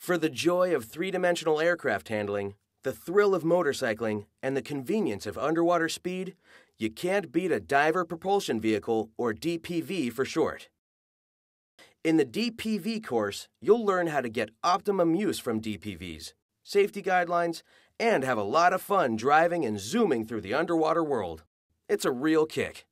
For the joy of three dimensional aircraft handling, the thrill of motorcycling, and the convenience of underwater speed, you can't beat a diver propulsion vehicle, or DPV for short. In the DPV course, you'll learn how to get optimum use from DPVs, safety guidelines, and have a lot of fun driving and zooming through the underwater world. It's a real kick.